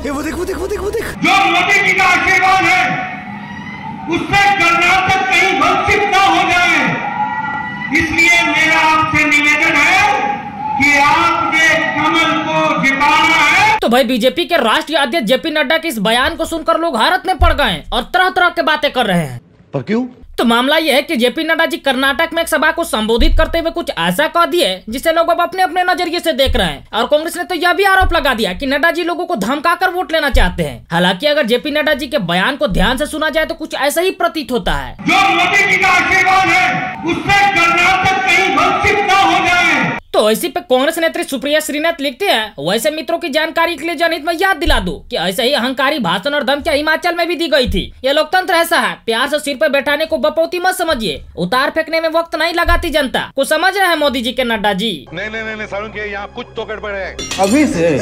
ए, वो देख वो देख वो देख वो देख। जो मोदी जी का आशीर्वाद है उससे कर्नाटक कहीं वंचित न हो जाए। इसलिए मेरा आपसे निवेदन है कि आपने कमल को जिताना है। तो भाई बीजेपी के राष्ट्रीय अध्यक्ष जेपी नड्डा के इस बयान को सुनकर लोग हैरत में पड़ गए और तरह तरह के बातें कर रहे हैं। पर क्यों? तो मामला यह है कि जेपी नड्डा जी कर्नाटक में एक सभा को संबोधित करते हुए कुछ ऐसा कह दिए जिसे लोग अब अपने अपने नज़रिए से देख रहे हैं। और कांग्रेस ने तो यह भी आरोप लगा दिया कि नड्डा जी लोगों को धमकाकर वोट लेना चाहते हैं। हालाँकि अगर जेपी नड्डा जी के बयान को ध्यान से सुना जाए तो कुछ ऐसा ही प्रतीत होता है। जो मोदी जी का आशीर्वाद है उसमें कर्नाटक कहीं वंचित न हो जाए तो इसी पे कांग्रेस नेत्री सुप्रिया श्रीनाथ लिखते हैं वैसे मित्रों की जानकारी के लिए जनहित में याद दिला दूँ कि ऐसे ही अहंकारी भाषण और धमकियाँ हिमाचल में भी दी गई थी। ये लोकतंत्र ऐसा है प्यार से सिर पे बैठाने को बपौती मत समझिए उतार फेंकने में वक्त नहीं लगाती जनता। को समझ रहे हैं मोदी जी के नड्डा जी? नहीं नहीं नहीं नहीं यहाँ कुछ तो गड़बड़ है। अभी से।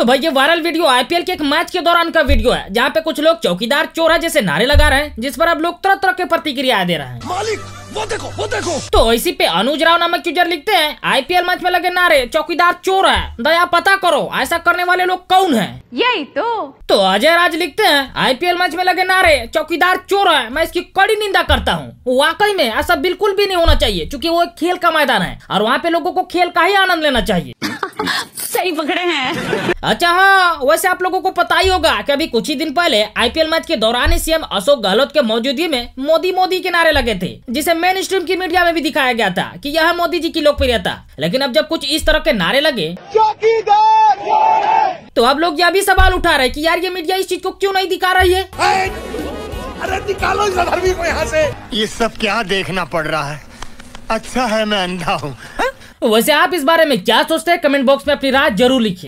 तो भाई ये वायरल वीडियो आईपीएल के एक मैच के दौरान का वीडियो है जहाँ पे कुछ लोग चौकीदार चोर है जैसे नारे लगा रहे हैं जिस पर अब लोग तरह तरह के प्रतिक्रिया दे रहे हैं। मालिक वो देखो वो देखो। तो इसी पे अनुज राव नामक यूज़र लिखते हैं आईपीएल मैच में लगे नारे चौकीदार चोर है दया पता करो ऐसा करने वाले लोग कौन है? यही तो। तो अजय राज लिखते हैं आईपीएल मैच में लगे नारे चौकीदार चोर है मैं इसकी कड़ी निंदा करता हूँ। वाकई में ऐसा बिल्कुल भी नहीं होना चाहिए क्योंकि वो एक खेल का मैदान है और वहाँ पे लोगो को खेल का ही आनंद लेना चाहिए। सही पकड़े हैं। अच्छा हाँ वैसे आप लोगों को पता ही होगा कि अभी कुछ ही दिन पहले आईपीएल मैच के दौरान ही सीएम अशोक गहलोत के मौजूदगी में मोदी मोदी के नारे लगे थे जिसे मेन स्ट्रीम की मीडिया में भी दिखाया गया था कि यह मोदी जी की लोकप्रियता। लेकिन अब जब कुछ इस तरह के नारे लगे तो अब लोग यह भी सवाल उठा रहे हैं कि यार ये मीडिया इस चीज़ को क्यों नहीं दिखा रही है? अरे निकालो इस को यहाँ से। ये सब क्या देखना पड़ रहा है? अच्छा है मैं अंधा हूँ। वैसे आप इस बारे में क्या सोचते हैं? कमेंट बॉक्स में अपनी राय ज़रूर लिखिए।